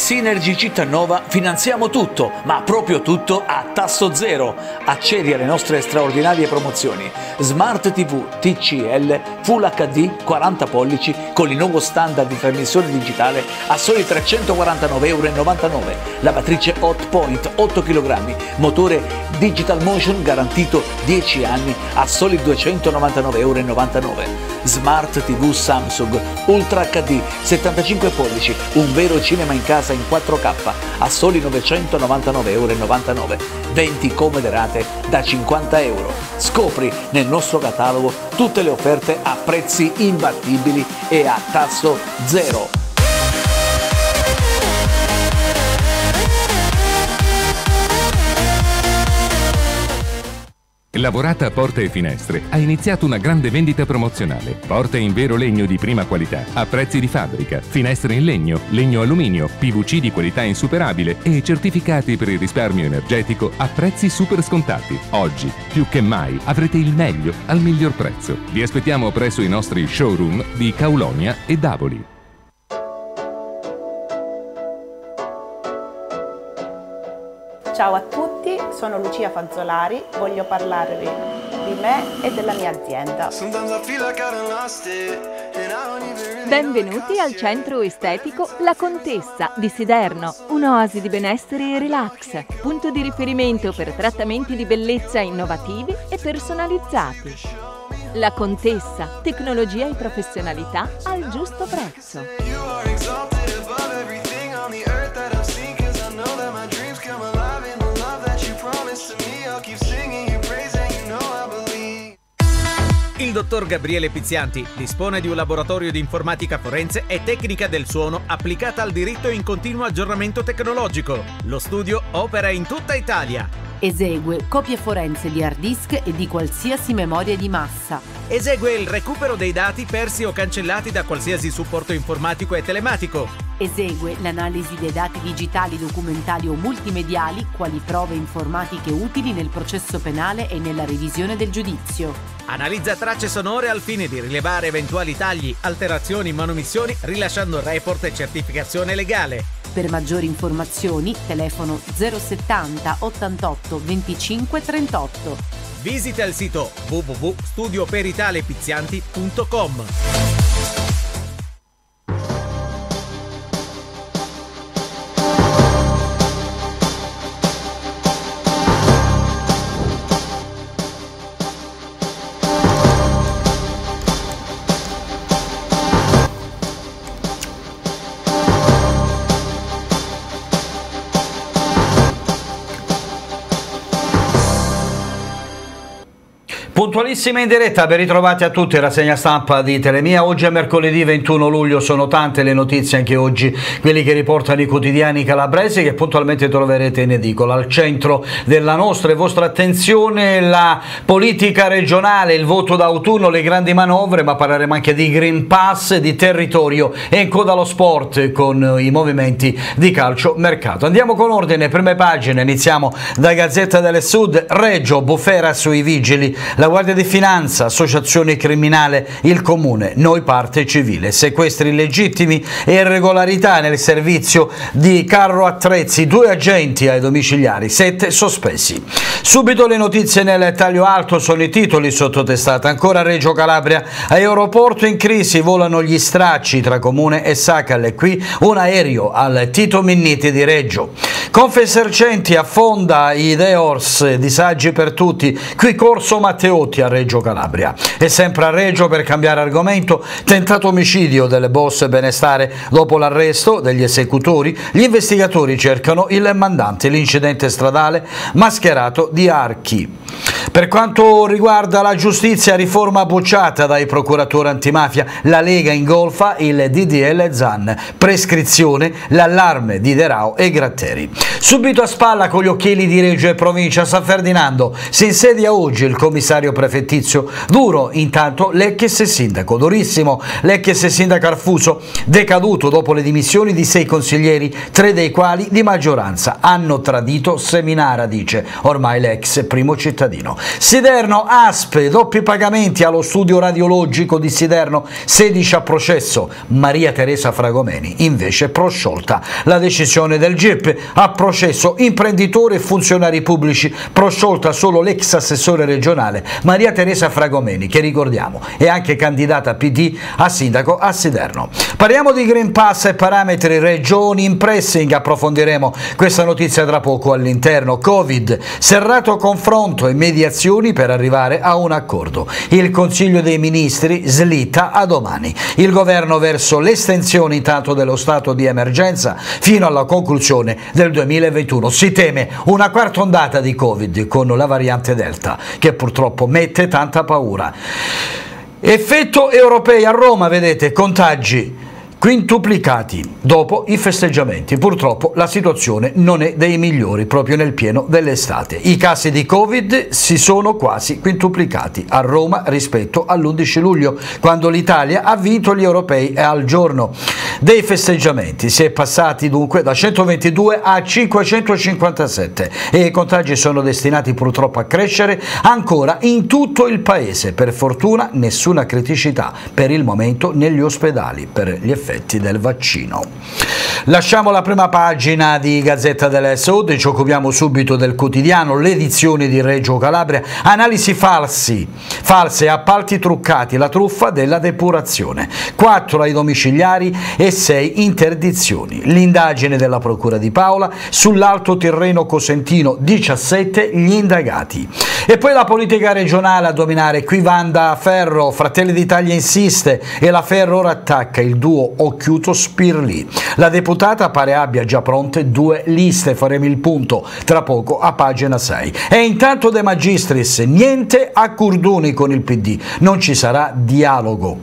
Synergy Cittanova finanziamo tutto, ma proprio tutto a tasso zero. Accedi alle nostre straordinarie promozioni. Smart TV TCL Full HD 40 pollici con il nuovo standard di trasmissione digitale a soli 349,99 euro. Lavatrice Hot Point 8 kg, motore Digital Motion garantito 10 anni a soli 299,99 euro. Smart TV Samsung Ultra HD 75 pollici, un vero cinema in casa in 4K a soli 999,99 euro, 20 comode rate da 50 euro. Scopri nel nostro catalogo tutte le offerte a prezzi imbattibili e a tasso zero. Lavorata a Porte e Finestre ha iniziato una grande vendita promozionale. Porte in vero legno di prima qualità, a prezzi di fabbrica, finestre in legno, legno alluminio, PVC di qualità insuperabile e certificati per il risparmio energetico a prezzi super scontati. Oggi, più che mai, avrete il meglio al miglior prezzo. Vi aspettiamo presso i nostri showroom di Caulonia e Davoli. Ciao a tutti, sono Lucia Fazzolari, voglio parlarvi di me e della mia azienda. Benvenuti al centro estetico La Contessa di Siderno, un'oasi di benessere e relax, punto di riferimento per trattamenti di bellezza innovativi e personalizzati. La Contessa, tecnologia e professionalità al giusto prezzo. Il dottor Gabriele Pizzianti dispone di un laboratorio di informatica forense e tecnica del suono applicata al diritto in continuo aggiornamento tecnologico. Lo studio opera in tutta Italia. Esegue copie forense di hard disk e di qualsiasi memoria di massa. Esegue il recupero dei dati persi o cancellati da qualsiasi supporto informatico e telematico. Esegue l'analisi dei dati digitali, documentali o multimediali quali prove informatiche utili nel processo penale e nella revisione del giudizio. Analizza tracce sonore al fine di rilevare eventuali tagli, alterazioni, manomissioni, rilasciando report e certificazione legale. Per maggiori informazioni telefono 070 88 25 38. Visita il sito www.studioperitalepizianti.com. Puntualissima in diretta, ben ritrovati a tutti, rassegna stampa di Telemia. Oggi è mercoledì 21 luglio, sono tante le notizie anche oggi, quelli che riportano i quotidiani calabresi che puntualmente troverete in edicola. Al centro della nostra e vostra attenzione la politica regionale, il voto d'autunno, le grandi manovre, ma parleremo anche di Green Pass, di territorio e in coda allo sport con i movimenti di calcio mercato. Andiamo con ordine, prime pagine, iniziamo da Gazzetta del Sud, Reggio, bufera sui vigili, la Guardia di Finanza, associazione criminale, il Comune, noi parte civile, sequestri illegittimi e irregolarità nel servizio di carro attrezzi, due agenti ai domiciliari, sette sospesi. Subito le notizie nel taglio alto sono i titoli sottotestata, ancora Reggio Calabria, aeroporto in crisi, volano gli stracci tra Comune e Sacale, qui un aereo al Tito Minniti di Reggio. Confesercenti affonda i Deors, disagi per tutti, qui Corso Matteotti Reggio Calabria. E sempre a Reggio, per cambiare argomento, tentato omicidio delle boss benestare dopo l'arresto degli esecutori, gli investigatori cercano il mandante, l'incidente stradale mascherato di archi. Per quanto riguarda la giustizia, riforma bocciata dai procuratori antimafia, la Lega ingolfa il DDL Zan, prescrizione, l'allarme di Derao e Gratteri. Subito a spalla con gli occhiali di Reggio e provincia San Ferdinando si insedia oggi il commissario prefettizio. Duro intanto l'ex sindaco, durissimo l'ex sindaco Arfuso, decaduto dopo le dimissioni di sei consiglieri, tre dei quali di maggioranza. Hanno tradito Seminara, dice ormai l'ex primo cittadino. Siderno, Aspe, doppi pagamenti allo studio radiologico di Siderno, 16 a processo. Maria Teresa Fragomeni invece prosciolta. La decisione del GIP a processo imprenditori e funzionari pubblici, prosciolta solo l'ex assessore regionale Maria Teresa Fragomeni, che ricordiamo è anche candidata PD a sindaco a Siderno. Parliamo di Green Pass e parametri regioni in pressing, approfondiremo questa notizia tra poco all'interno. Covid, serrato confronto e mediazioni per arrivare a un accordo. Il Consiglio dei Ministri slitta a domani. Il governo verso l'estensione intanto dello stato di emergenza fino alla conclusione del 2021. Si teme una quarta ondata di Covid con la variante Delta che purtroppo mette tanta paura. Effetto europei a Roma, vedete, contagi quintuplicati dopo i festeggiamenti. Purtroppo la situazione non è dei migliori proprio nel pieno dell'estate. I casi di Covid si sono quasi quintuplicati a Roma rispetto all'11 luglio, quando l'Italia ha vinto gli europei al giorno dei festeggiamenti. Si è passati dunque da 122 a 557 e i contagi sono destinati purtroppo a crescere ancora in tutto il paese. Per fortuna nessuna criticità per il momento negli ospedali per gli effetti effetti del vaccino. Lasciamo la prima pagina di Gazzetta delle Sud, ci occupiamo subito del quotidiano, l'edizione di Reggio Calabria, analisi falsi, false, appalti truccati, la truffa della depurazione, 4 ai domiciliari e 6 interdizioni, l'indagine della Procura di Paola, sull'Alto Tirreno Cosentino 17 gli indagati. E poi la politica regionale a dominare, qui Vanda Ferro, Fratelli d'Italia insiste e la Ferro ora attacca il duo Occhiuto Spirli. La deputata pare abbia già pronte due liste, faremo il punto tra poco a pagina 6. E intanto De Magistris, niente a Curduni con il PD, non ci sarà dialogo.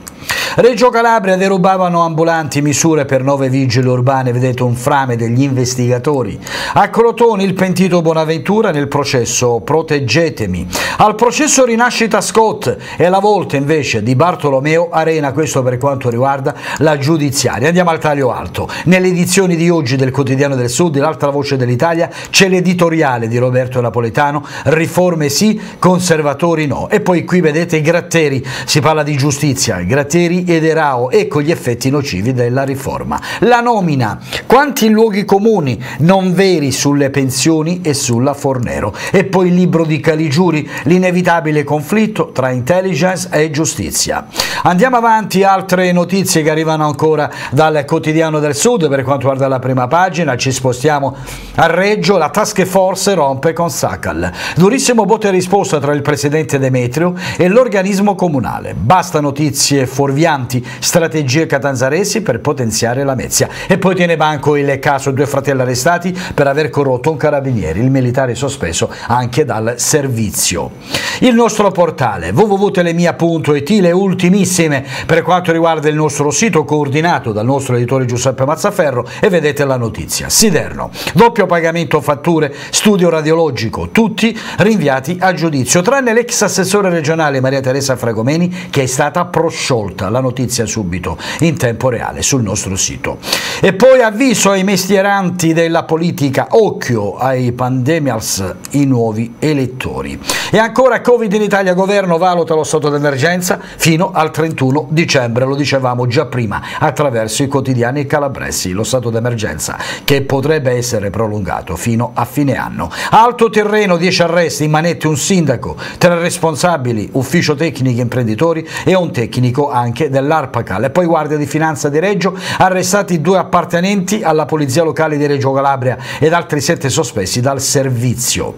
Reggio Calabria derubavano ambulanti misure per nove vigili urbane, vedete un frame degli investigatori. A Crotone il pentito Bonaventura nel processo Proteggetemi. Al processo Rinascita Scott e la volta invece di Bartolomeo Arena, questo per quanto riguarda la giudiziaria. Andiamo al taglio alto. Nelle edizioni di oggi del Quotidiano del Sud, l'altra voce dell'Italia, c'è l'editoriale di Roberto Napoletano, riforme sì, conservatori no. E poi qui vedete i Gratteri, si parla di giustizia, Gratteri ed Erao, ecco gli effetti nocivi della riforma. La nomina, quanti luoghi comuni non veri sulle pensioni e sulla Fornero. E poi il libro di Caligiuri, l'inevitabile conflitto tra intelligence e giustizia. Andiamo avanti, altre notizie che arrivano ancora dal quotidiano del Sud per quanto riguarda la prima pagina, ci spostiamo a Reggio, la task force rompe con Sacal. Durissimo botte e risposta tra il presidente Demetrio e l'organismo comunale. Basta notizie fuorvianti strategie catanzaresi per potenziare la Mezia. E poi tiene banco il caso due fratelli arrestati per aver corrotto un carabiniere, il militare sospeso anche dal servizio. Il nostro portale www.telemia.it, le ultimissime per quanto riguarda il nostro sito coordinato dal nostro editore Giuseppe Mazzaferro e vedete la notizia. Siderno, doppio pagamento fatture, studio radiologico, tutti rinviati a giudizio, tranne l'ex assessore regionale Maria Teresa Fragomeni che è stata prosciolta. La notizia subito in tempo reale sul nostro sito. E poi avviso ai mestieranti della politica, occhio ai pandemials, i nuovi elettori. E ancora Covid in Italia, governo valuta lo stato d'emergenza fino al 31 dicembre, lo dicevamo già prima attraverso i quotidiani calabresi, lo stato d'emergenza che potrebbe essere prolungato fino a fine anno. Alto terreno, 10 arresti, in manette un sindaco, tre responsabili, ufficio tecnico imprenditori e un tecnico anche del dell'Arpacal e poi Guardia di Finanza di Reggio, arrestati due appartenenti alla Polizia Locale di Reggio Calabria ed altri sette sospetti dal servizio.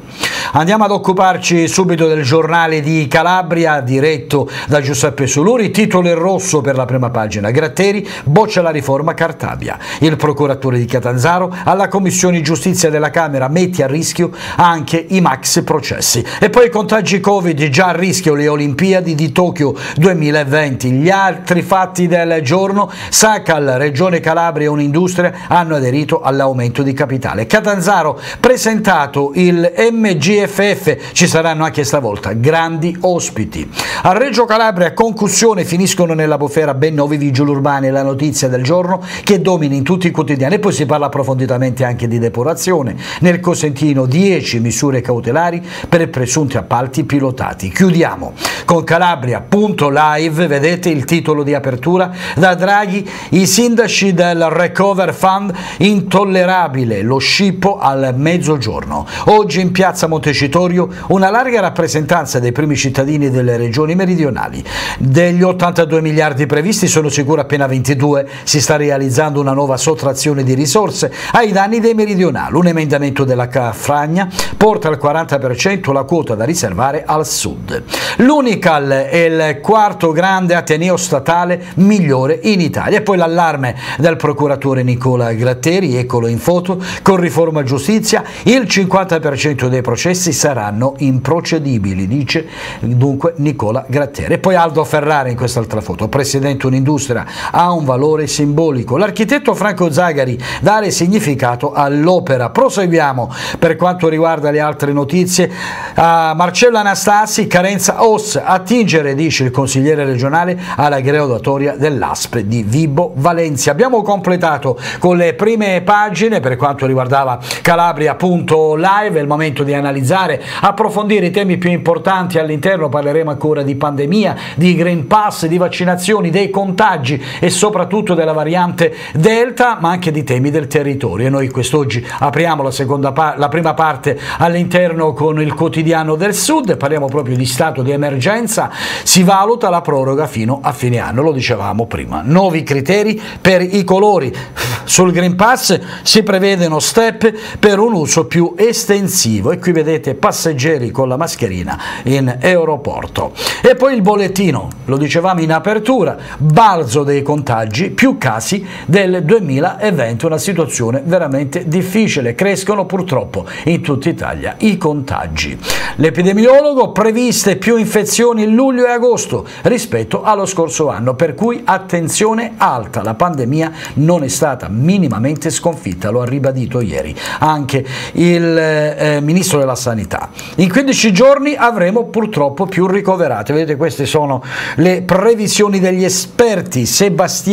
Andiamo ad occuparci subito del giornale di Calabria diretto da Giuseppe Soluri, titolo in rosso per la prima pagina, Gratteri boccia la riforma Cartabia. Il procuratore di Catanzaro alla Commissione Giustizia della Camera mette a rischio anche i max processi. E poi i contagi Covid, già a rischio le Olimpiadi di Tokyo 2020, gli, altri fatti del giorno, Sacal, Regione Calabria e Un'Industria hanno aderito all'aumento di capitale. Catanzaro presentato il MGFF, ci saranno anche stavolta grandi ospiti. A Reggio Calabria concussione finiscono nella bufera ben nove vigili urbani, la notizia del giorno che domina in tutti i quotidiani e poi si parla approfonditamente anche di depurazione. Nel Cosentino 10 misure cautelari per presunti appalti pilotati. Chiudiamo con Calabria.live, vedete il titolo di apertura, da Draghi i sindaci del Recover Fund intollerabile lo scippo al mezzogiorno. Oggi in piazza Montecitorio una larga rappresentanza dei primi cittadini delle regioni meridionali. Degli 82 miliardi previsti sono sicuro appena 22, si sta realizzando una nuova sottrazione di risorse ai danni dei meridionali. Un emendamento della Cafragna porta al 40% la quota da riservare al sud. L'Unical è il quarto grande ateneo statale migliore in Italia. E poi l'allarme del procuratore Nicola Gratteri, eccolo in foto, con riforma giustizia il 50% dei processi saranno improcedibili, dice dunque Nicola Gratteri. E poi Aldo Ferrari in quest'altra foto, presidente un'industria, ha un valore simbolico. L'architetto Franco Zagari, dare significato all'opera. Proseguiamo per quanto riguarda le altre notizie. Uh, Marcello Anastasi, carenza OS, attingere, dice il consigliere regionale, alla graduatoria dell'ASP di Vibo Valencia. Abbiamo completato con le prime pagine per quanto riguardava Calabria.live, è il momento di analizzare, approfondire i temi più importanti all'interno, parleremo ancora di pandemia, di Green Pass, di vaccinazioni, dei contagi e soprattutto della variante Delta, ma anche di temi del territorio. E noi quest'oggi apriamo la, seconda la prima parte all'interno con il quotidiano del Sud, parliamo proprio di stato di emergenza, si valuta la proroga fino a fine anno, lo dicevamo prima. Nuovi criteri per i colori. Sul Green Pass si prevedono step per un uso più estensivo e qui vedete passeggeri con la mascherina in aeroporto. E poi il bollettino, lo dicevamo in apertura, balzo dei contagi, più casi del 2020, una situazione veramente difficile, crescono purtroppo in tutta Italia i contagi. L'epidemiologo previste più infezioni in luglio e agosto rispetto allo scorso anno, per cui attenzione alta, la pandemia non è stata minimamente sconfitta, lo ha ribadito ieri anche il eh, Ministro della Sanità. In 15 giorni avremo purtroppo più ricoverati, vedete queste sono le previsioni degli esperti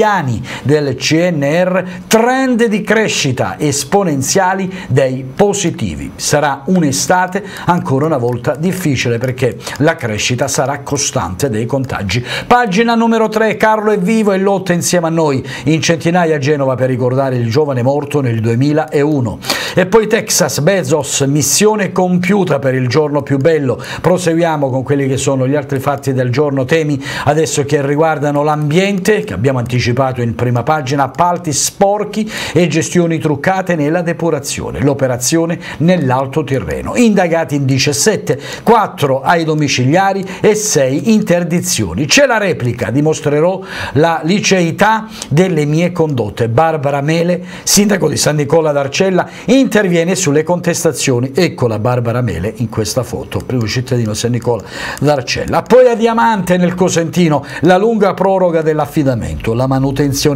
sebastiani del CNR, trend di crescita esponenziali dei positivi. Sarà un'estate ancora una volta difficile perché la crescita sarà costante dei contagi. Pagina numero 3, Carlo è vivo e lotta insieme a noi in centinaia a Genova per ricordare il giovane morto nel 2001. E poi Texas, Bezos, missione compiuta per il giorno più bello. Proseguiamo con quelli che sono gli altri fatti del giorno, temi adesso che riguardano l'ambiente, che abbiamo anticipato in prima pagina, appalti sporchi e gestioni truccate nella depurazione, l'operazione nell'alto Tirreno. Indagati in 17, 4 ai domiciliari e 6 interdizioni. C'è la replica, dimostrerò la liceità delle mie condotte. Barbara Mele, sindaco di San Nicola d'Arcella, interviene sulle contestazioni. Ecco la Barbara Mele in questa foto, primo cittadino San Nicola d'Arcella. Poi a Diamante nel Cosentino la lunga proroga dell'affidamento, la manutenzione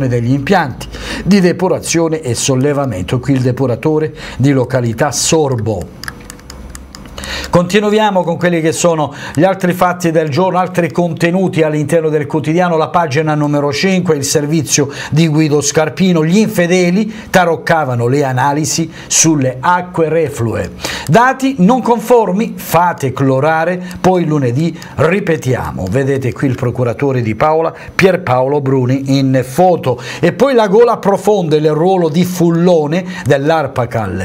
degli impianti di depurazione e sollevamento. Qui il depuratore di località Sorbo. Continuiamo con quelli che sono gli altri fatti del giorno, altri contenuti all'interno del quotidiano, la pagina numero 5, il servizio di Guido Scarpino, gli infedeli taroccavano le analisi sulle acque reflue. Dati non conformi, fate clorare, poi lunedì ripetiamo. Vedete qui il procuratore di Paola, Pierpaolo Bruni in foto. E poi la gola profonda, il ruolo di fullone dell'Arpacal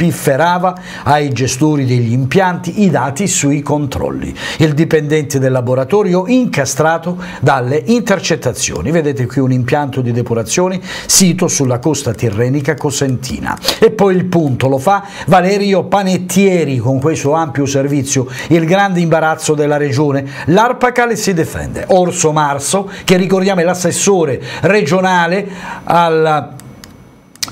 spifferava ai gestori degli impianti i dati sui controlli. Il dipendente del laboratorio incastrato dalle intercettazioni. Vedete qui un impianto di depurazione sito sulla costa tirrenica cosentina. E poi il punto lo fa Valerio Panettieri con questo ampio servizio, il grande imbarazzo della regione. L'Arpacale si difende. Orso Marso, che ricordiamo è l'assessore regionale al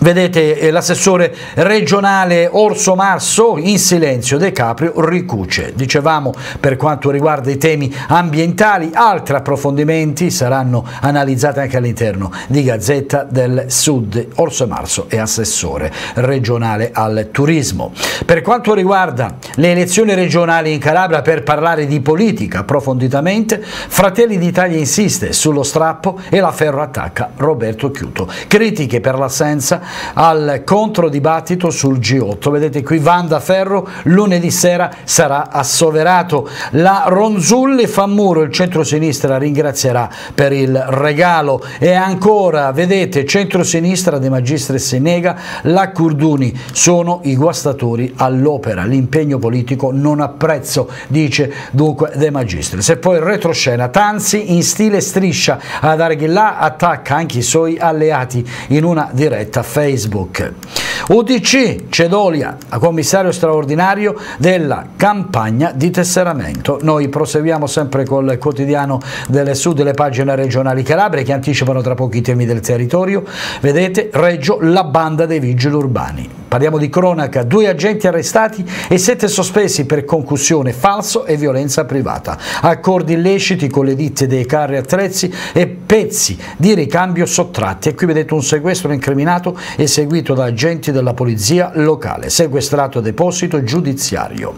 Vedete eh, l'assessore regionale Orso Marso in silenzio De Caprio ricuce. Dicevamo per quanto riguarda i temi ambientali, altri approfondimenti saranno analizzati anche all'interno di Gazzetta del Sud. Orso Marso è assessore regionale al turismo. Per quanto riguarda le elezioni regionali in Calabria, per parlare di politica approfonditamente, Fratelli d'Italia insiste sullo strappo e la ferro attacca Roberto Chiuto. Critiche per l'assenza al controdibattito sul G8. Vedete qui Vanda Ferro lunedì sera sarà assoverato. La Ronzulli fa muro, il centro-sinistra ringrazierà per il regalo e ancora vedete centro-sinistra De Magistris se nega, la Curduni sono i guastatori all'opera, l'impegno politico non apprezzo, dice dunque De Magistris. E poi retroscena, Tanzi in stile striscia ad Arghillà attacca anche i suoi alleati in una diretta Facebook. UDC Cedolia, commissario straordinario della campagna di tesseramento. Noi proseguiamo sempre col quotidiano delle Sud, le pagine regionali Calabria che anticipano tra pochi i temi del territorio. Vedete, Reggio, la banda dei vigili urbani. Parliamo di cronaca, due agenti arrestati e sette sospesi per concussione, falso e violenza privata. Accordi illeciti con le ditte dei carri attrezzi e pezzi di ricambio sottratti. E qui vedete un sequestro incriminato eseguito da agenti della polizia locale, sequestrato deposito giudiziario.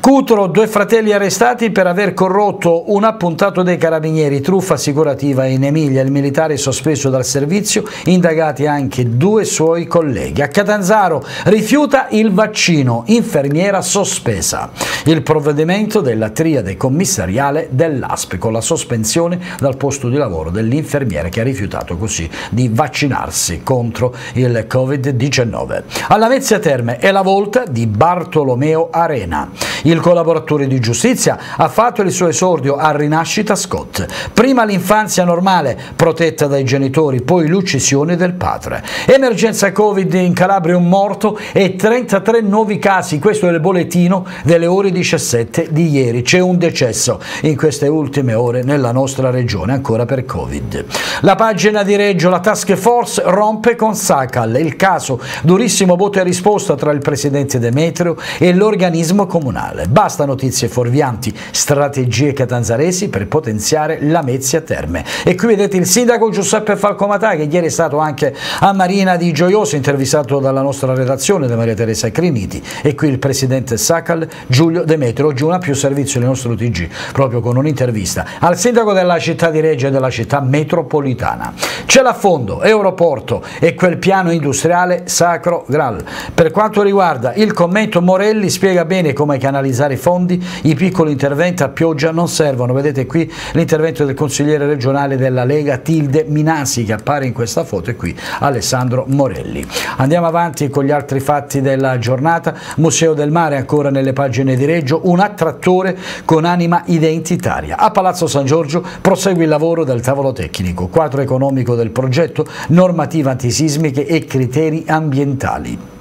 Cutro, due fratelli arrestati per aver corrotto un appuntato dei carabinieri, truffa assicurativa in Emilia, il militare sospeso dal servizio, indagati anche due suoi colleghi. A Catanzaro rifiuta il vaccino, infermiera sospesa. Il provvedimento della triade commissariale dell'ASP con la sospensione dal posto di lavoro dell'infermiere che ha rifiutato così di vaccinarsi contro il Covid-19. Alla Vezia Terme è la volta di Bartolomeo Arena. Il collaboratore di giustizia ha fatto il suo esordio a Rinascita Scott. Prima l'infanzia normale, protetta dai genitori, poi l'uccisione del padre. Emergenza Covid in Calabria un morto e 33 nuovi casi, questo è il bollettino delle ore 17 di ieri. C'è un decesso in queste ultime ore nella nostra regione, ancora per Covid. La pagina di Reggio, la task force rompe con Sacal, il caso durissimo voto e risposta tra il presidente Demetrio e l'organismo comunale. Basta notizie fuorvianti, strategie catanzaresi per potenziare la Mezzia Terme. E qui vedete il sindaco Giuseppe Falcomatà che ieri è stato anche a Marina di Gioioso, intervistato dalla nostra redazione da Maria Teresa Criniti e qui il presidente Sacal Giulio Demetrio, oggi una più servizio del nostro TG, proprio con un'intervista al sindaco della città di Reggio e della città metropolitana. C'è l'affondo, aeroporto e quel piano industriale Sacro Graal. Per quanto riguarda il commento Morelli spiega bene come canalizzare i fondi, i piccoli interventi a pioggia non servono. Vedete qui l'intervento del consigliere regionale della Lega Tilde Minasi che appare in questa foto e qui Alessandro Morelli. Andiamo avanti con gli altri fatti della giornata. Museo del Mare ancora nelle pagine di Reggio, un attrattore con anima identitaria. A Palazzo San Giorgio prosegue il lavoro del tavolo tecnico, quadro economico del progetto, normative antisismiche e criteri ambientali.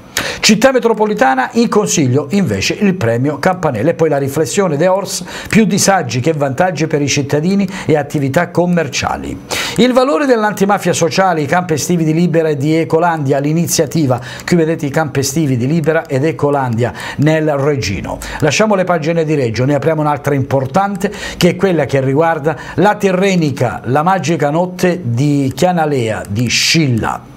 Città metropolitana in consiglio invece il premio Campanelle e poi la riflessione de Ors più disagi che vantaggi per i cittadini e attività commerciali. Il valore dell'antimafia sociale, i campi estivi di Libera e di Ecolandia, l'iniziativa, qui vedete i campi estivi di Libera ed Ecolandia nel Regino. Lasciamo le pagine di Reggio, ne apriamo un'altra importante che è quella che riguarda la Tirrenica, la magica notte di Chianalea di Scilla.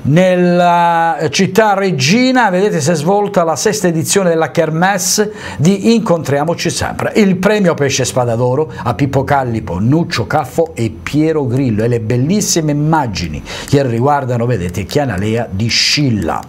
Nella città regina, vedete, si è svolta la sesta edizione della Kermesse di Incontriamoci Sempre. Il premio Pesce Spada d'Oro a Pippo Callipo, Nuccio Caffo e Piero Grillo e le bellissime immagini che riguardano, vedete, Chianalea di Scilla.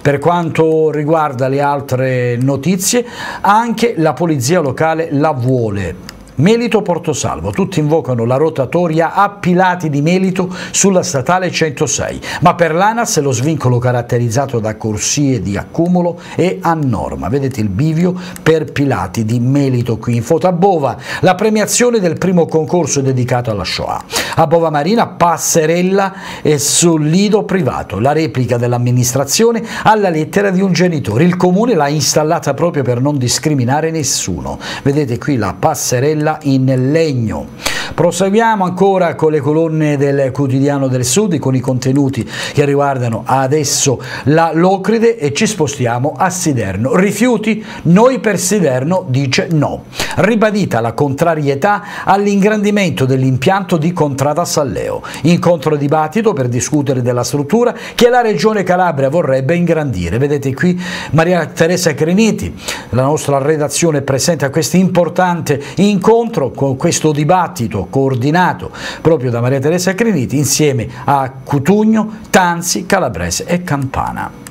Per quanto riguarda le altre notizie, anche la polizia locale la vuole Melito Portosalvo, tutti invocano la rotatoria a Pilati di Melito sulla statale 106, ma per l'ANAS lo svincolo caratterizzato da corsie di accumulo è a norma. Vedete il bivio per Pilati di Melito qui in foto a Bova, la premiazione del primo concorso dedicato alla Shoah. A Bova Marina passerella e sul lido privato, la replica dell'amministrazione alla lettera di un genitore. Il comune l'ha installata proprio per non discriminare nessuno. Vedete qui la passerella campanella in legno. Proseguiamo ancora con le colonne del quotidiano del Sud con i contenuti che riguardano adesso la Locride e ci spostiamo a Siderno. Rifiuti? Noi per Siderno dice no. Ribadita la contrarietà all'ingrandimento dell'impianto di Contrada Salleo. Incontro dibattito per discutere della struttura che la Regione Calabria vorrebbe ingrandire. Vedete qui Maria Teresa Creniti, la nostra redazione presente a questo importante incontro con questo dibattito coordinato proprio da Maria Teresa Creniti insieme a Cutugno, Tanzi, Calabrese e Campana.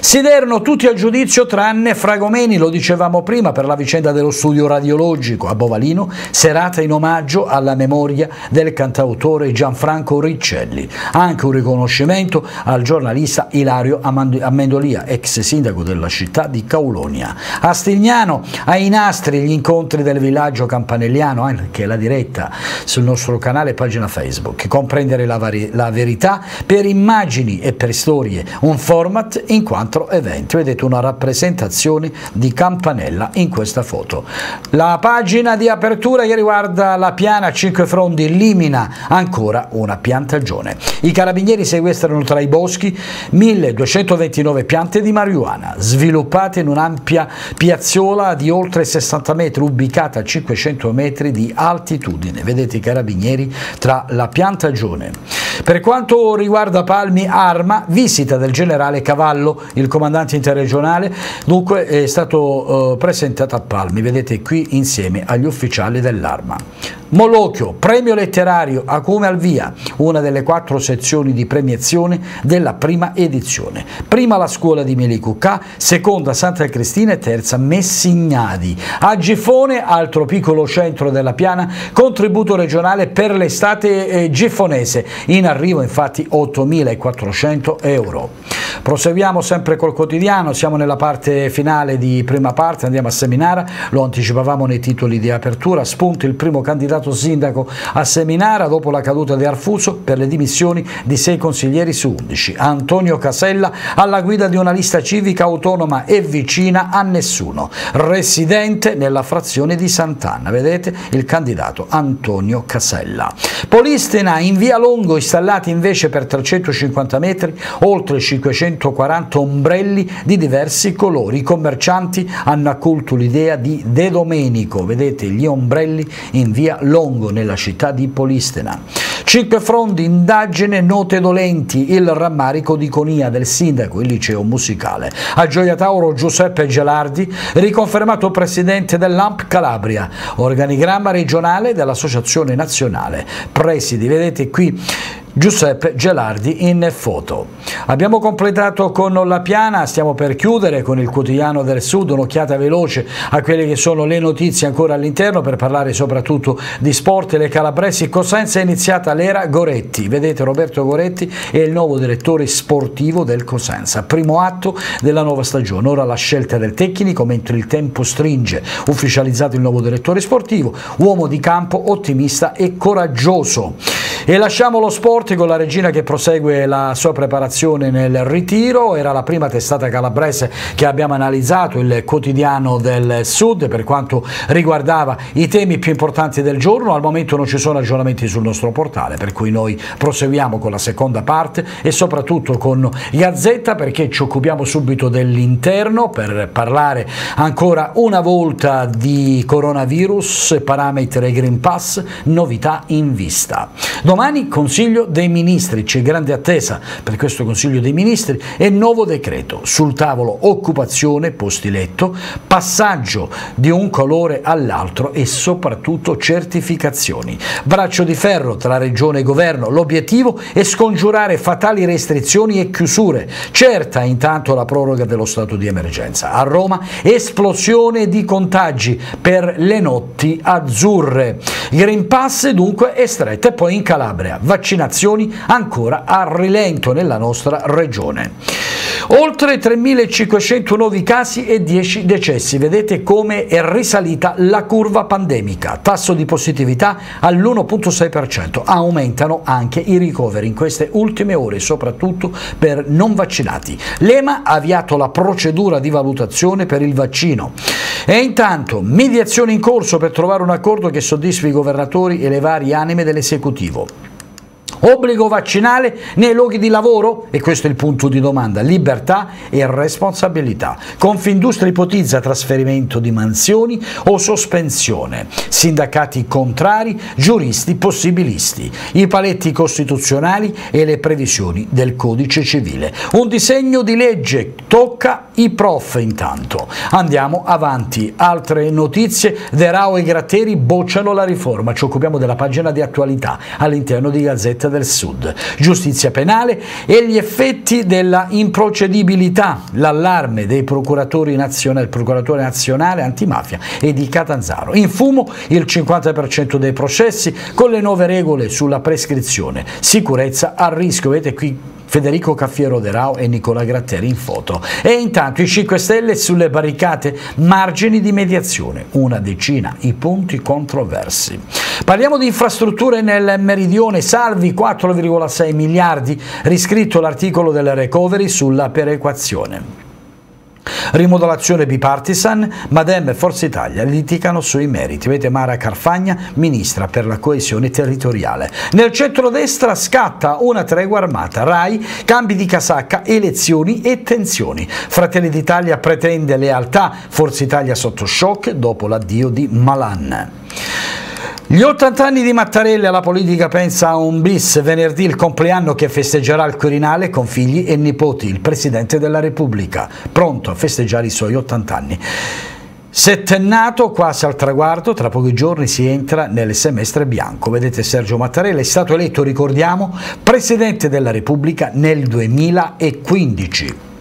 Siderno tutti a giudizio tranne Fragomeni, lo dicevamo prima, per la vicenda dello studio radiologico a Bovalino, serata in omaggio alla memoria del cantautore Gianfranco Riccelli. Anche un riconoscimento al giornalista Ilario Amendolia, ex sindaco della città di Caulonia. A Stignano, ai nastri, gli incontri del villaggio campanelliano, anche la diretta sul nostro canale pagina Facebook. Comprendere la, la verità per immagini e per storie, un format in quattro eventi. Vedete una rappresentazione di Campanella in questa foto. La pagina di apertura che riguarda la piana Cinque Frondi elimina ancora una piantagione. I carabinieri sequestrano tra i boschi 1229 piante di marijuana sviluppate in un'ampia piazzola di oltre 60 metri ubicata a 500 metri di altitudine. Vedete i carabinieri tra la piantagione. Per quanto riguarda Palmi Arma, visita del generale Cavallo il comandante interregionale, dunque è stato eh, presentato a Palmi, vedete qui insieme agli ufficiali dell'arma. Molochio, premio letterario Acume al Via, una delle quattro sezioni di premiazione della prima edizione. Prima la scuola di Melicucà, seconda Santa Cristina e terza Messignadi. A Gifone, altro piccolo centro della piana, contributo regionale per l'estate eh, gifonese. In arrivo infatti 8.400 euro. Proseguiamo sempre col quotidiano, siamo nella parte finale di prima parte, andiamo a Seminara, lo anticipavamo nei titoli di apertura, spunto il primo candidato sindaco a Seminara dopo la caduta di Arfuso per le dimissioni di sei consiglieri su 11. Antonio Casella alla guida di una lista civica autonoma e vicina a nessuno, residente nella frazione di Sant'Anna, vedete il candidato Antonio Casella. Polistena in via Longo installati invece per 350 metri oltre 540 ombrelli di diversi colori. I commercianti hanno accolto l'idea di De Domenico, vedete gli ombrelli in via Longo nella città di Polistena. Cinque fronti, indagine, note dolenti, il rammarico di Conia del sindaco, il liceo musicale. A Gioia Tauro Giuseppe Gelardi, riconfermato presidente dell'AMP Calabria, organigramma regionale dell'Associazione Nazionale. Presidi, vedete qui Giuseppe Gelardi in foto. Abbiamo completato con la piana, stiamo per chiudere con il quotidiano del Sud, un'occhiata veloce a quelle che sono le notizie ancora all'interno per parlare soprattutto di sport le calabresi. Cosenza è iniziata l'era Goretti, vedete Roberto Goretti è il nuovo direttore sportivo del Cosenza, primo atto della nuova stagione, ora la scelta del tecnico mentre il tempo stringe, ufficializzato il nuovo direttore sportivo, uomo di campo ottimista e coraggioso. E lasciamo lo sport con la regina che prosegue la sua preparazione nel ritiro, era la prima testata calabrese che abbiamo analizzato, il quotidiano del Sud per quanto riguardava i temi più importanti del giorno, al momento non ci sono aggiornamenti sul nostro portale per cui noi proseguiamo con la seconda parte e soprattutto con Gazzetta perché ci occupiamo subito dell'interno per parlare ancora una volta di coronavirus, parametri Green Pass, novità in vista. Domani Consiglio dei Ministri, c'è grande attesa per questo Consiglio dei Ministri e nuovo decreto sul tavolo occupazione, posti letto, passaggio di un colore all'altro e soprattutto certificazioni. Braccio di ferro tra Regione e Governo, l'obiettivo è scongiurare fatali restrizioni e chiusure, certa intanto la proroga dello stato di emergenza. A Roma esplosione di contagi per le notti azzurre. Green Pass dunque è stretta e poi in Calabria, vaccinazioni ancora a rilento nella nostra regione. Oltre 3.500 nuovi casi e 10 decessi, vedete come è risalita la curva pandemica, tasso di positività all'1.6%, aumentano anche i ricoveri in queste ultime ore, soprattutto per non vaccinati. L'EMA ha avviato la procedura di valutazione per il vaccino e intanto mediazione in corso per trovare un accordo che soddisfi i governatori e le varie anime dell'esecutivo. Obbligo vaccinale nei luoghi di lavoro? E questo è il punto di domanda. Libertà e responsabilità. Confindustria ipotizza trasferimento di mansioni o sospensione. Sindacati contrari, giuristi possibilisti. I paletti costituzionali e le previsioni del codice civile. Un disegno di legge tocca i prof intanto. Andiamo avanti. Altre notizie. De e Gratteri bocciano la riforma. Ci occupiamo della pagina di attualità all'interno di Gazzetta del Sud, giustizia penale e gli effetti della improcedibilità, l'allarme dei procuratori nazionali, procuratore nazionale antimafia e di Catanzaro. In fumo il 50% dei processi con le nuove regole sulla prescrizione, sicurezza a rischio, vedete qui Federico Caffiero De Rao e Nicola Gratteri in foto. E intanto i 5 Stelle sulle barricate, margini di mediazione, una decina i punti controversi. Parliamo di infrastrutture nel meridione, salvi 4,6 miliardi, riscritto l'articolo del recovery sulla perequazione. Rimodulazione bipartisan, Madem e Forza Italia litigano sui meriti. Vedete Mara Carfagna, ministra per la coesione territoriale. Nel centrodestra scatta una tregua armata, RAI, cambi di casacca, elezioni e tensioni. Fratelli d'Italia pretende lealtà, Forza Italia sotto shock dopo l'addio di Malan. Gli 80 anni di Mattarella, la politica pensa a un bis, venerdì il compleanno che festeggerà il Quirinale con figli e nipoti, il Presidente della Repubblica, pronto a festeggiare i suoi 80 anni. Settennato, quasi al traguardo, tra pochi giorni si entra nel semestre bianco. Vedete Sergio Mattarella è stato eletto, ricordiamo, Presidente della Repubblica nel 2015.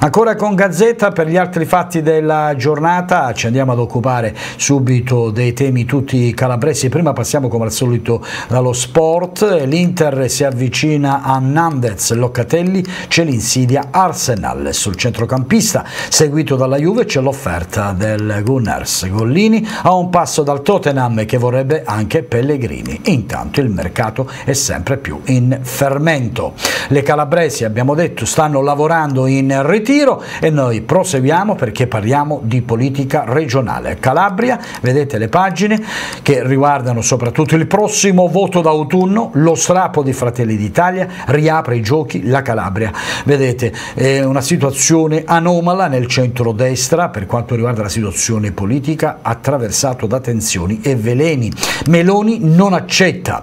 Ancora con Gazzetta per gli altri fatti della giornata ci andiamo ad occupare subito dei temi tutti calabresi. Prima passiamo come al solito dallo sport. L'Inter si avvicina a Nandez, Locatelli, c'è l'insidia Arsenal sul centrocampista, seguito dalla Juve c'è l'offerta del Gunners. Gollini a un passo dal Tottenham che vorrebbe anche Pellegrini. Intanto il mercato è sempre più in fermento. Le calabresi, abbiamo detto, stanno lavorando in ritiro e noi proseguiamo perché parliamo di politica regionale. Calabria, vedete le pagine che riguardano soprattutto il prossimo voto d'autunno, lo strappo di Fratelli d'Italia riapre i giochi la Calabria. Vedete, è una situazione anomala nel centro-destra per quanto riguarda la situazione politica, attraversato da tensioni e veleni. Meloni non accetta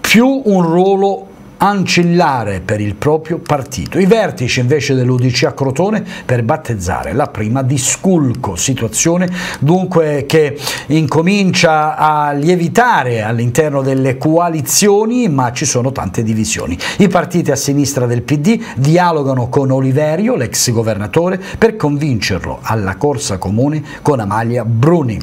più un ruolo ancillare per il proprio partito. I vertici invece dell'Udc a Crotone per battezzare la prima di Sculco, situazione dunque che incomincia a lievitare all'interno delle coalizioni ma ci sono tante divisioni. I partiti a sinistra del PD dialogano con Oliverio, l'ex governatore, per convincerlo alla corsa comune con Amalia Bruni.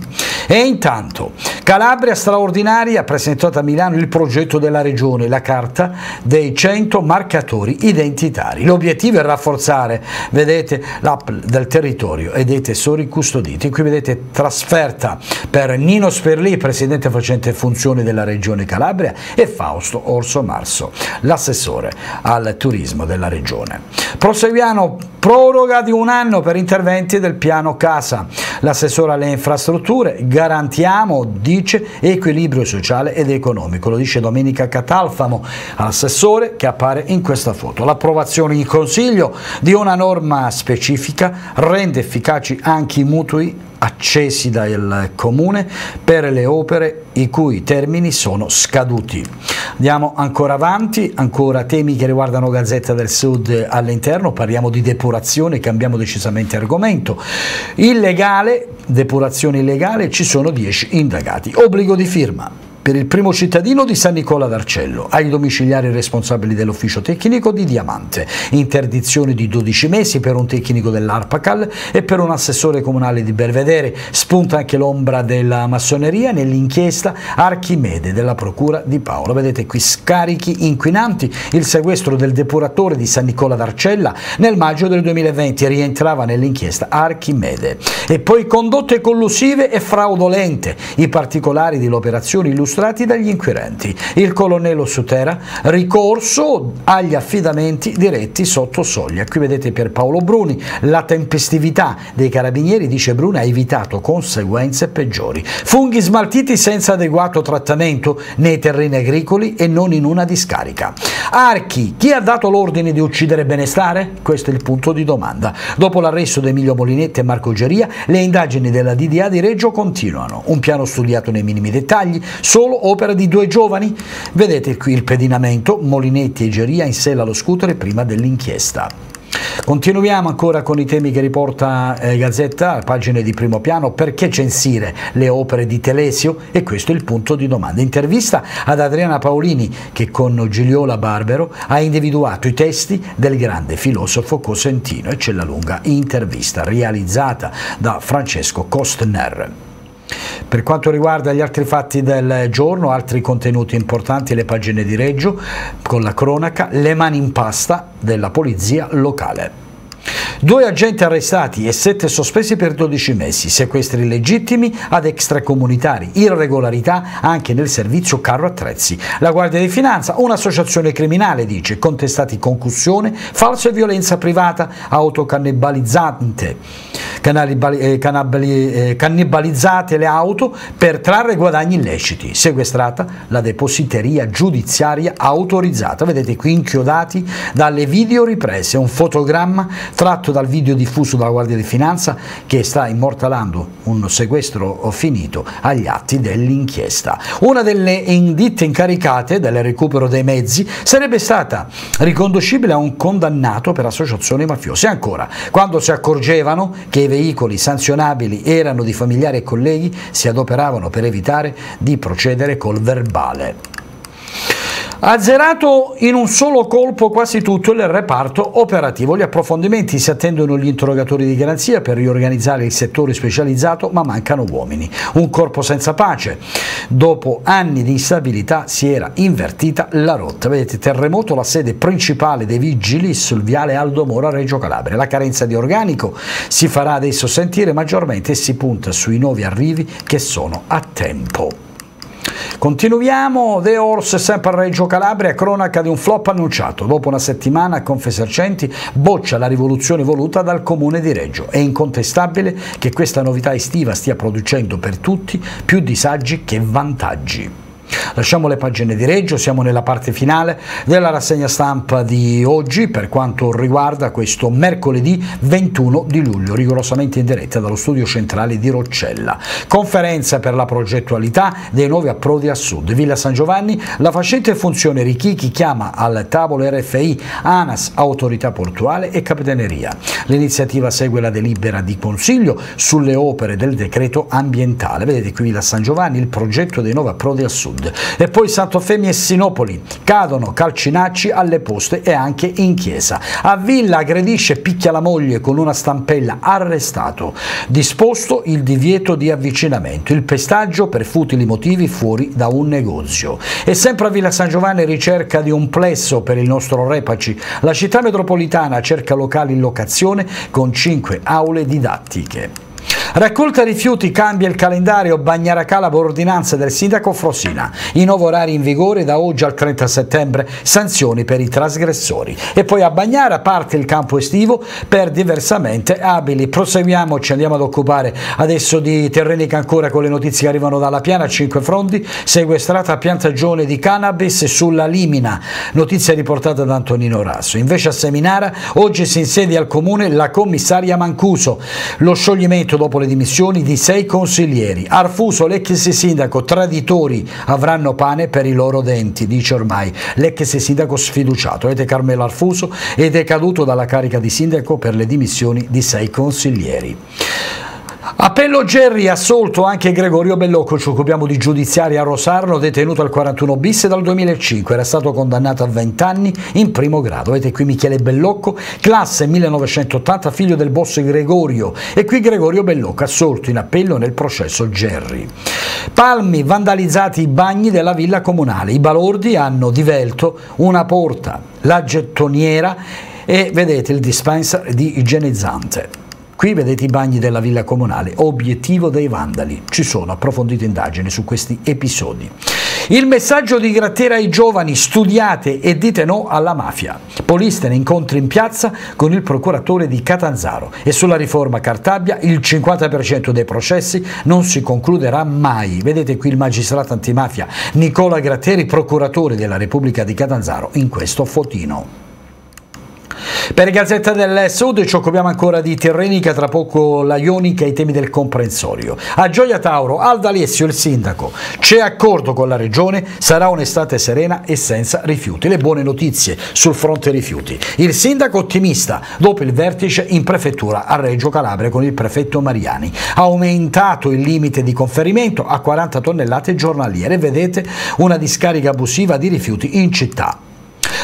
E intanto Calabria straordinaria ha presentato a Milano il progetto della regione, la carta dei 100 marcatori identitari. L'obiettivo è rafforzare, vedete, l'app del territorio e dei tesori custoditi. Qui vedete trasferta per Nino Sperlì, presidente facente funzioni della regione Calabria, e Fausto Orso Marso, l'assessore al turismo della regione. Proseguiamo, proroga di un anno per interventi del piano casa. L'assessore alle infrastrutture, garantiamo, dice, equilibrio sociale ed economico, lo dice Domenica Catalfamo, assessore assessore che appare in questa foto. L'approvazione in Consiglio di una norma specifica rende efficaci anche i mutui accesi dal Comune per le opere i cui termini sono scaduti. Andiamo ancora avanti, ancora temi che riguardano Gazzetta del Sud all'interno, parliamo di depurazione, cambiamo decisamente argomento. Illegale, depurazione illegale, ci sono 10 indagati. Obbligo di firma per il primo cittadino di San Nicola d'Arcello, ai domiciliari responsabili dell'ufficio tecnico di Diamante, interdizione di 12 mesi per un tecnico dell'Arpacal e per un assessore comunale di Belvedere, spunta anche l'ombra della massoneria nell'inchiesta Archimede della Procura di Paolo. Vedete qui scarichi inquinanti, il sequestro del depuratore di San Nicola d'Arcella nel maggio del 2020 rientrava nell'inchiesta Archimede. E poi condotte collusive e fraudolente, i particolari dell'operazione illustrati illustrati dagli inquirenti. Il colonnello Sutera ricorso agli affidamenti diretti sotto soglia. Qui vedete Pierpaolo Bruni, la tempestività dei carabinieri, dice Bruni, ha evitato conseguenze peggiori. Funghi smaltiti senza adeguato trattamento nei terreni agricoli e non in una discarica. Archi, chi ha dato l'ordine di uccidere Benestare? Questo è il punto di domanda. Dopo l'arresto di Emilio Molinetti e Marco Geria, le indagini della DDA di Reggio continuano. Un piano studiato nei minimi dettagli, solo solo opera di due giovani? Vedete qui il pedinamento, Molinetti e Geria in sella allo scooter prima dell'inchiesta. Continuiamo ancora con i temi che riporta eh, Gazzetta, pagine di primo piano, perché censire le opere di Telesio? E questo è il punto di domanda. Intervista ad Adriana Paolini che con Gigliola Barbero ha individuato i testi del grande filosofo cosentino e c'è la lunga intervista realizzata da Francesco Kostner. Per quanto riguarda gli altri fatti del giorno, altri contenuti importanti, le pagine di Reggio, con la cronaca, le mani in pasta della polizia locale. Due agenti arrestati e sette sospesi per 12 mesi, sequestri illegittimi ad extracomunitari, irregolarità anche nel servizio carro attrezzi. La Guardia di Finanza, un'associazione criminale, dice, contestati concussione, falso e violenza privata, autocannibalizzante, eh, eh, cannibalizzate le auto per trarre guadagni illeciti, sequestrata la depositeria giudiziaria autorizzata. Vedete qui inchiodati dalle video riprese, un fotogramma tratto dal video diffuso dalla Guardia di Finanza che sta immortalando un sequestro finito agli atti dell'inchiesta. Una delle ditte incaricate del recupero dei mezzi sarebbe stata riconducibile a un condannato per associazione mafiosa. E ancora, quando si accorgevano che i veicoli sanzionabili erano di familiari e colleghi, si adoperavano per evitare di procedere col verbale. Azzerato in un solo colpo quasi tutto il reparto operativo. Gli approfondimenti si attendono gli interrogatori di garanzia per riorganizzare il settore specializzato, ma mancano uomini. Un corpo senza pace. Dopo anni di instabilità si era invertita la rotta. Vedete, terremoto, la sede principale dei vigili sul viale Aldo a Reggio Calabria. La carenza di organico si farà adesso sentire maggiormente e si punta sui nuovi arrivi che sono a tempo. Continuiamo, The Horse sempre a Reggio Calabria, cronaca di un flop annunciato. Dopo una settimana Confesercenti boccia la rivoluzione voluta dal comune di Reggio. È incontestabile che questa novità estiva stia producendo per tutti più disagi che vantaggi. Lasciamo le pagine di Reggio, siamo nella parte finale della rassegna stampa di oggi per quanto riguarda questo mercoledì 21 di luglio, rigorosamente in diretta dallo studio centrale di Roccella. Conferenza per la progettualità dei nuovi approdi a sud. Villa San Giovanni, la facente funzione Richichi chiama al tavolo RFI, ANAS, Autorità Portuale e Capitaneria. L'iniziativa segue la delibera di consiglio sulle opere del decreto ambientale. Vedete qui Villa San Giovanni, il progetto dei nuovi approdi a sud. Sud. E poi Sant'Ofemi e Sinopoli cadono calcinacci alle poste e anche in chiesa. A Villa aggredisce e picchia la moglie con una stampella, arrestato. Disposto il divieto di avvicinamento, il pestaggio per futili motivi fuori da un negozio. E sempre a Villa San Giovanni ricerca di un plesso per il nostro Repaci. La città metropolitana cerca locali in locazione con cinque aule didattiche. Raccolta rifiuti cambia il calendario Bagnara Calabo ordinanza del sindaco Frosina. I nuovi orari in vigore da oggi al 30 settembre, sanzioni per i trasgressori. E poi a Bagnara parte il campo estivo per diversamente abili. Proseguiamo, ci andiamo ad occupare adesso di terreni che ancora con le notizie che arrivano dalla piana, 5 fronti, sequestrata piantagione di cannabis sulla Limina. Notizia riportata da Antonino Rasso. Invece a Seminara oggi si insedia al comune la commissaria Mancuso. Lo scioglimento dopo le dimissioni di sei consiglieri. Arfuso, l'ex sindaco, traditori avranno pane per i loro denti, dice ormai l'ex sindaco sfiduciato. Ed è Carmelo Arfuso ed è caduto dalla carica di sindaco per le dimissioni di sei consiglieri. Appello Gerri, assolto anche Gregorio Bellocco, ci occupiamo di giudiziari a Rosarno, detenuto al 41 bis dal 2005, era stato condannato a 20 anni in primo grado. Vedete qui Michele Bellocco, classe 1980, figlio del boss Gregorio, e qui Gregorio Bellocco, assolto in appello nel processo Gerri. Palmi, vandalizzati i bagni della villa comunale, i balordi hanno divelto una porta, la gettoniera e vedete il dispenser di igienizzante. Qui vedete i bagni della villa comunale, obiettivo dei vandali. Ci sono approfondite indagini su questi episodi. Il messaggio di Grattera ai giovani, studiate e dite no alla mafia. Polistene incontri in piazza con il procuratore di Catanzaro e sulla riforma Cartabia il 50% dei processi non si concluderà mai. Vedete qui il magistrato antimafia Nicola Gratteri, procuratore della Repubblica di Catanzaro, in questo fotino. Per Gazzetta del Sud ci occupiamo ancora di Tirrenica, tra poco la Ionica e i temi del comprensorio. A Gioia Tauro, Alda Alessio, il sindaco, c'è accordo con la regione, sarà un'estate serena e senza rifiuti. Le buone notizie sul fronte rifiuti. Il sindaco ottimista dopo il vertice in prefettura a Reggio Calabria con il prefetto Mariani. Ha aumentato il limite di conferimento a 40 tonnellate giornaliere. Vedete una discarica abusiva di rifiuti in città.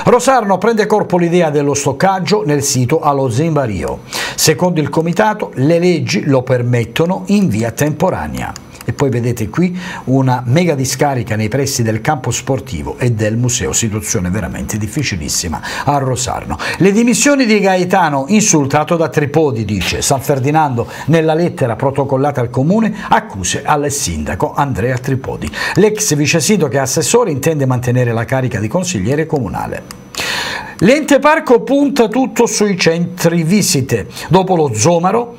Rosarno prende corpo l'idea dello stoccaggio nel sito allo Zimbario. Secondo il comitato le leggi lo permettono in via temporanea. E poi vedete qui una mega discarica nei pressi del campo sportivo e del museo, situazione veramente difficilissima a Rosarno. Le dimissioni di Gaetano insultato da Tripodi, dice San Ferdinando nella lettera protocollata al comune, accuse al sindaco Andrea Tripodi. L'ex vice sindaco e assessore intende mantenere la carica di consigliere comunale. L'ente parco punta tutto sui centri visite. Dopo lo Zomaro,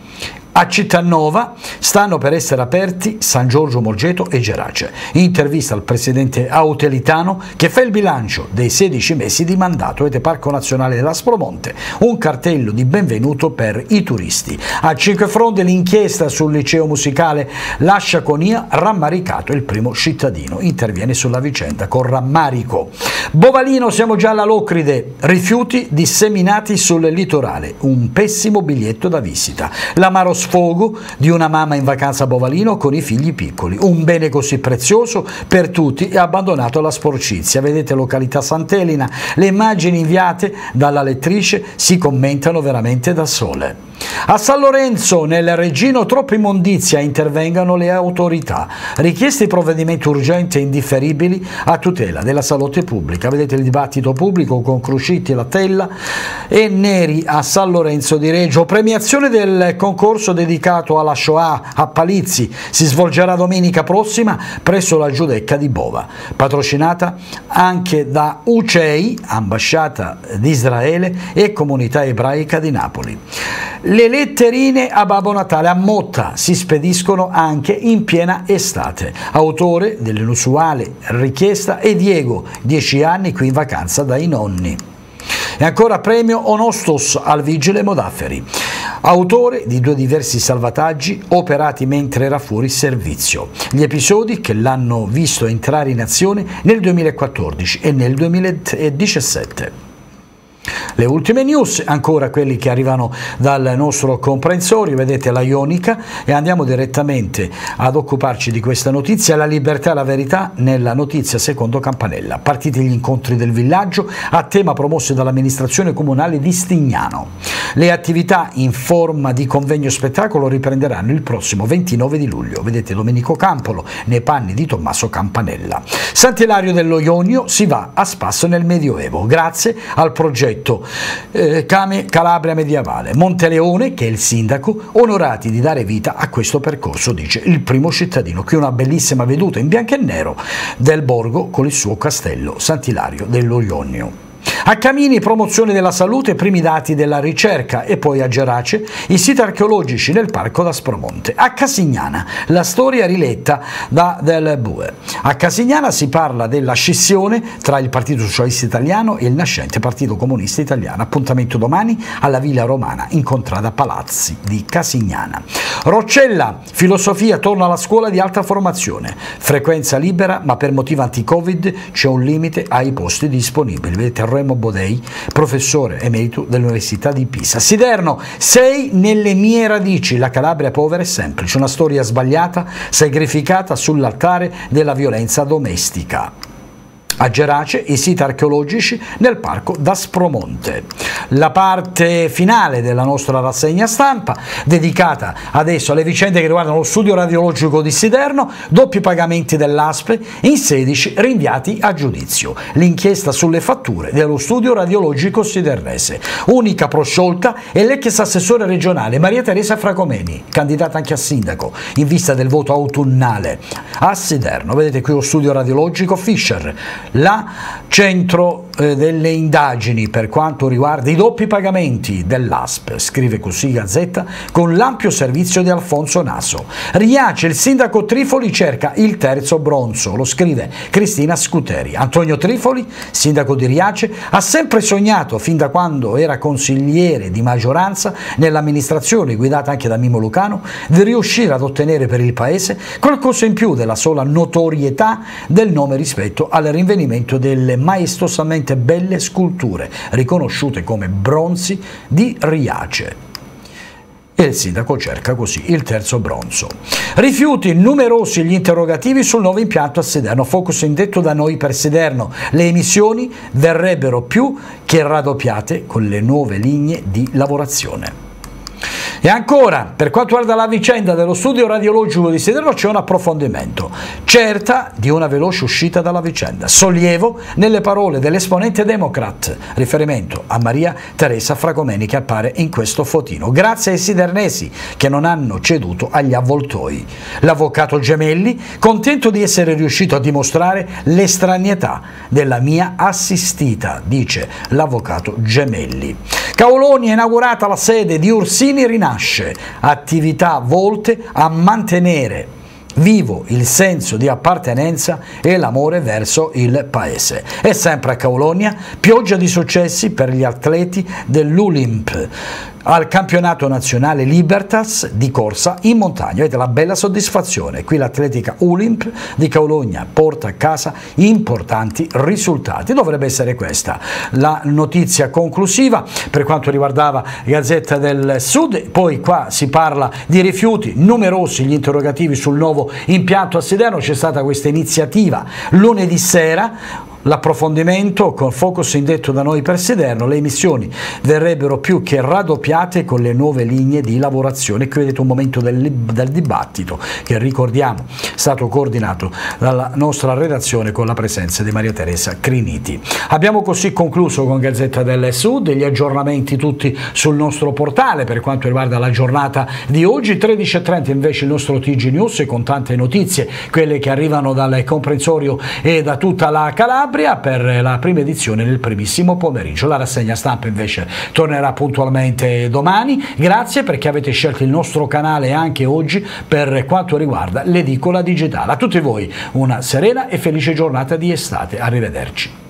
a Cittanova stanno per essere aperti San Giorgio Morgeto e Gerace. Intervista al presidente Autelitano che fa il bilancio dei 16 mesi di mandato ed Parco Nazionale della Spromonte, un cartello di benvenuto per i turisti. A Cinque Fronde l'inchiesta sul liceo musicale lascia Conia rammaricato il primo cittadino. Interviene sulla vicenda con rammarico. Bovalino siamo già alla Locride, rifiuti disseminati sul litorale, un pessimo biglietto da visita. L'amaro sfogo di una mamma in vacanza a Bovalino con i figli piccoli. Un bene così prezioso per tutti e abbandonato alla sporcizia. Vedete località Sant'Elina, le immagini inviate dalla lettrice si commentano veramente da sole. A San Lorenzo, nel Regino, troppa immondizia, intervengano le autorità. Richiesti provvedimenti urgenti e indifferibili a tutela della salute pubblica. Vedete il dibattito pubblico con Crucitti, La Tella e Neri a San Lorenzo di Reggio. Premiazione del concorso dedicato alla Shoah a Palizzi si svolgerà domenica prossima presso la Giudecca di Bova, patrocinata anche da UCEI, ambasciata di Israele e comunità ebraica di Napoli. Le letterine a Babbo Natale a Motta si spediscono anche in piena estate. Autore dell'inusuale richiesta è Diego, 10 anni qui in vacanza dai nonni. E ancora premio Onostos al vigile Modafferi, autore di due diversi salvataggi operati mentre era fuori servizio. Gli episodi che l'hanno visto entrare in azione nel 2014 e nel 2017. Le ultime news, ancora quelli che arrivano dal nostro comprensorio, vedete la Ionica e andiamo direttamente ad occuparci di questa notizia, la libertà e la verità nella notizia secondo Campanella. Partiti gli incontri del villaggio a tema promosso dall'amministrazione comunale di Stignano. Le attività in forma di convegno spettacolo riprenderanno il prossimo 29 di luglio. Vedete Domenico Campolo nei panni di Tommaso Campanella. Sant'Ilario dello Ionio si va a spasso nel Medioevo grazie al progetto eh, Came Calabria Medievale. Monteleone, che è il sindaco, onorati di dare vita a questo percorso, dice il primo cittadino. Qui una bellissima veduta in bianco e nero del borgo con il suo castello Sant'Ilario dello Ionio. A Camini promozione della salute, primi dati della ricerca e poi a Gerace i siti archeologici nel parco d'Aspromonte. A Casignana la storia riletta da Del Bue. A Casignana si parla della scissione tra il Partito Socialista Italiano e il nascente Partito Comunista Italiano. Appuntamento domani alla Villa Romana in contrada Palazzi di Casignana. Roccella, filosofia torna alla scuola di alta formazione. Frequenza libera ma per motivi anti-Covid c'è un limite ai posti disponibili. Vedete Guglielmo Bodei, professore emerito dell'Università di Pisa. Siderno, sei nelle mie radici, la Calabria povera e semplice, una storia sbagliata, sacrificata sull'altare della violenza domestica a Gerace i siti archeologici nel parco d'Aspromonte. La parte finale della nostra rassegna stampa dedicata adesso alle vicende che riguardano lo studio radiologico di Siderno, doppi pagamenti dell'ASPE in 16 rinviati a giudizio. L'inchiesta sulle fatture dello studio radiologico sidernese. Unica prosciolta è l'ex assessore regionale Maria Teresa Fracomeni, candidata anche a sindaco in vista del voto autunnale a Siderno. Vedete qui lo studio radiologico Fischer, la centro eh, delle indagini per quanto riguarda i doppi pagamenti dell'ASP, scrive così Gazzetta, con l'ampio servizio di Alfonso Naso. Riace, il sindaco Trifoli cerca il terzo bronzo, lo scrive Cristina Scuteri. Antonio Trifoli, sindaco di Riace, ha sempre sognato, fin da quando era consigliere di maggioranza nell'amministrazione guidata anche da Mimo Lucano, di riuscire ad ottenere per il paese qualcosa in più della sola notorietà del nome rispetto al rinvenimento delle maestosamente belle sculture riconosciute come bronzi di Riace e il sindaco cerca così il terzo bronzo. Rifiuti numerosi gli interrogativi sul nuovo impianto a Sederno, focus indetto da noi per Sederno. Le emissioni verrebbero più che raddoppiate con le nuove linee di lavorazione. E ancora, per quanto riguarda la vicenda dello studio radiologico di Siderno c'è un approfondimento, certa di una veloce uscita dalla vicenda. Sollievo nelle parole dell'esponente Democrat, riferimento a Maria Teresa Fragomeni che appare in questo fotino. Grazie ai sidernesi che non hanno ceduto agli avvoltoi. L'avvocato Gemelli, contento di essere riuscito a dimostrare l'estraneità della mia assistita, dice l'avvocato Gemelli. Caoloni ha inaugurata la sede di Ursini Rinaldi nasce attività volte a mantenere vivo il senso di appartenenza e l'amore verso il paese. E sempre a Caulonia, pioggia di successi per gli atleti dell'Ulimp al campionato nazionale Libertas di corsa in montagna. Avete la bella soddisfazione, qui l'atletica Ulimp di Caologna porta a casa importanti risultati. Dovrebbe essere questa la notizia conclusiva per quanto riguardava Gazzetta del Sud, poi qua si parla di rifiuti, numerosi gli interrogativi sul nuovo impianto a Siderno, c'è stata questa iniziativa lunedì sera, L'approfondimento con focus indetto da noi per Sederno, le emissioni verrebbero più che raddoppiate con le nuove linee di lavorazione. Qui vedete un momento del, del dibattito che ricordiamo è stato coordinato dalla nostra redazione con la presenza di Maria Teresa Criniti. Abbiamo così concluso con Gazzetta del Sud, gli aggiornamenti tutti sul nostro portale per quanto riguarda la giornata di oggi, 13.30 invece il nostro TG News con tante notizie, quelle che arrivano dal comprensorio e da tutta la Calabria Calabria per la prima edizione nel primissimo pomeriggio. La rassegna stampa invece tornerà puntualmente domani. Grazie perché avete scelto il nostro canale anche oggi per quanto riguarda l'edicola digitale. A tutti voi una serena e felice giornata di estate. Arrivederci.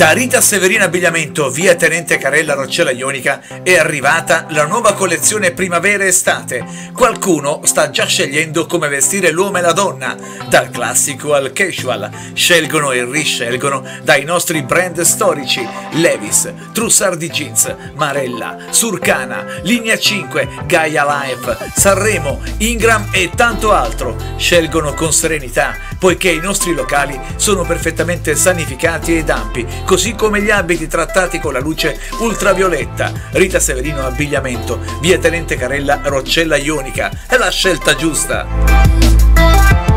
Da Rita Severina Abbigliamento, via Tenente Carella Roccella Ionica, è arrivata la nuova collezione primavera-estate. Qualcuno sta già scegliendo come vestire l'uomo e la donna, dal classico al casual. Scelgono e riscelgono dai nostri brand storici Levis, Trussardi Jeans, Marella, Surcana, Linea 5, Gaia Life, Sanremo, Ingram e tanto altro. Scelgono con serenità, poiché i nostri locali sono perfettamente sanificati ed ampi così come gli abiti trattati con la luce ultravioletta. Rita Severino Abbigliamento, via Tenente Carella, Roccella Ionica, è la scelta giusta.